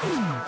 Hmm.